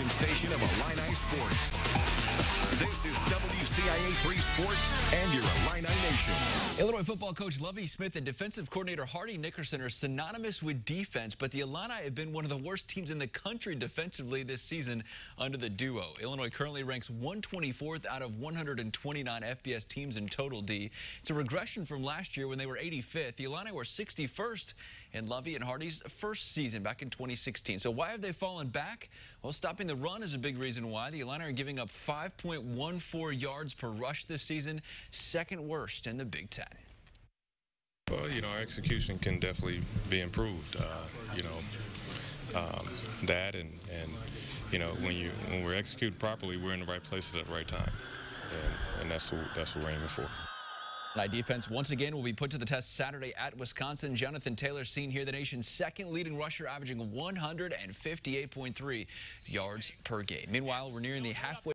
television station of Illini Sports. This is WCIA 3 Sports and your Illini Nation. Illinois football coach Lovie Smith and defensive coordinator Hardy Nickerson are synonymous with defense, but the Illini have been one of the worst teams in the country defensively this season under the duo. Illinois currently ranks 124th out of 129 FBS teams in total D. It's a regression from last year when they were 85th. The Illini were 61st in Lovie and Hardy's first season back in 2016. So why have they fallen back? Well, stopping the run is a big reason why. The Illini are giving up 5.14 yards per rush this season, second worst in the Big Ten. Well, you know, our execution can definitely be improved. Uh, you know, um, that and, and you know when you when we're executed properly, we're in the right places at the right time, and, and that's what that's what we're aiming for. Night defense once again will be put to the test Saturday at Wisconsin. Jonathan Taylor seen here the nation's second leading rusher, averaging 158.3 yards per game. Meanwhile, we're nearing the halfway.